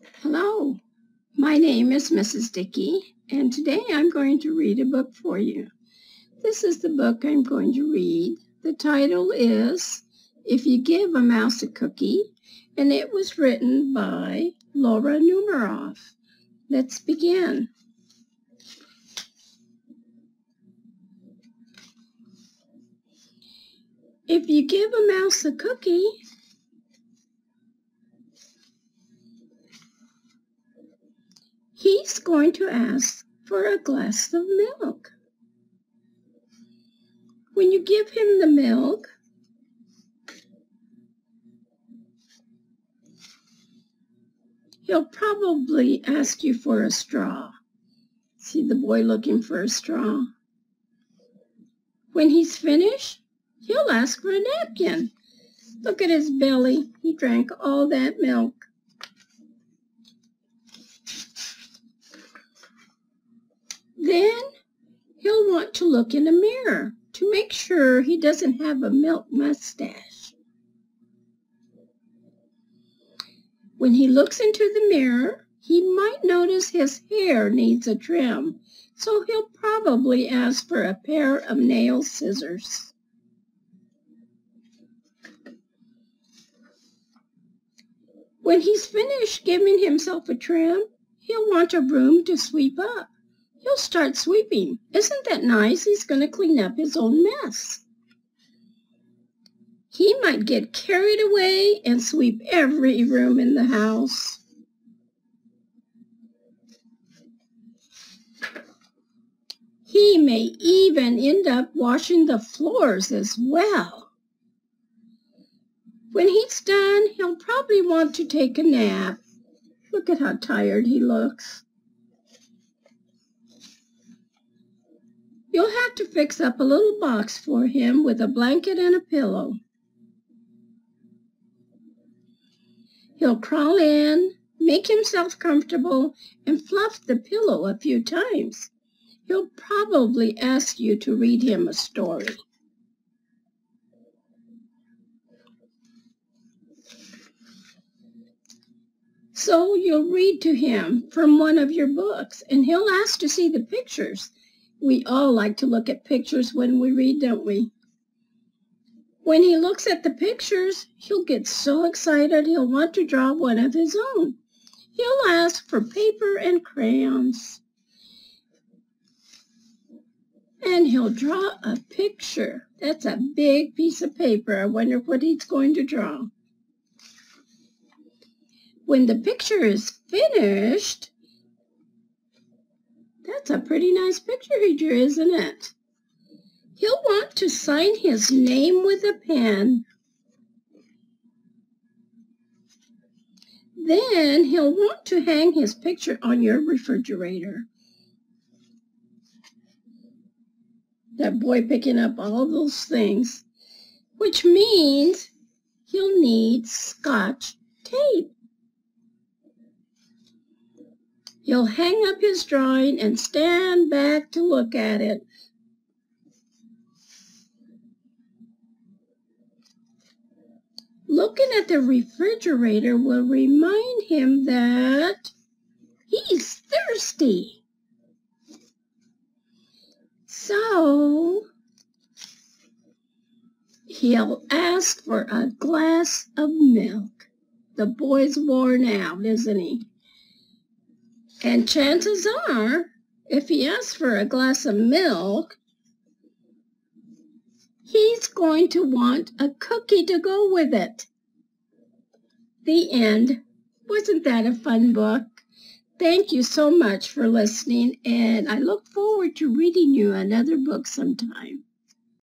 Hello, my name is Mrs. Dickey, and today I'm going to read a book for you. This is the book I'm going to read. The title is If You Give a Mouse a Cookie, and it was written by Laura Numeroff. Let's begin. If you give a mouse a cookie, he's going to ask for a glass of milk. When you give him the milk, he'll probably ask you for a straw. See the boy looking for a straw. When he's finished, he'll ask for a napkin. Look at his belly. He drank all that milk. Then he'll want to look in a mirror to make sure he doesn't have a milk mustache. When he looks into the mirror, he might notice his hair needs a trim, so he'll probably ask for a pair of nail scissors. When he's finished giving himself a trim, he'll want a broom to sweep up. He'll start sweeping. Isn't that nice? He's going to clean up his own mess. He might get carried away and sweep every room in the house. He may even end up washing the floors as well. When he's done, he'll probably want to take a nap. Look at how tired he looks. You'll have to fix up a little box for him with a blanket and a pillow. He'll crawl in, make himself comfortable, and fluff the pillow a few times. He'll probably ask you to read him a story. So you'll read to him from one of your books, and he'll ask to see the pictures we all like to look at pictures when we read, don't we? When he looks at the pictures, he'll get so excited he'll want to draw one of his own. He'll ask for paper and crayons. And he'll draw a picture. That's a big piece of paper. I wonder what he's going to draw. When the picture is finished, that's a pretty nice picture he drew, isn't it? He'll want to sign his name with a pen. Then he'll want to hang his picture on your refrigerator. That boy picking up all those things, which means he'll need scotch tape. He'll hang up his drawing and stand back to look at it. Looking at the refrigerator will remind him that he's thirsty. So he'll ask for a glass of milk. The boy's worn out, isn't he? And chances are, if he asks for a glass of milk, he's going to want a cookie to go with it. The end. Wasn't that a fun book? Thank you so much for listening, and I look forward to reading you another book sometime.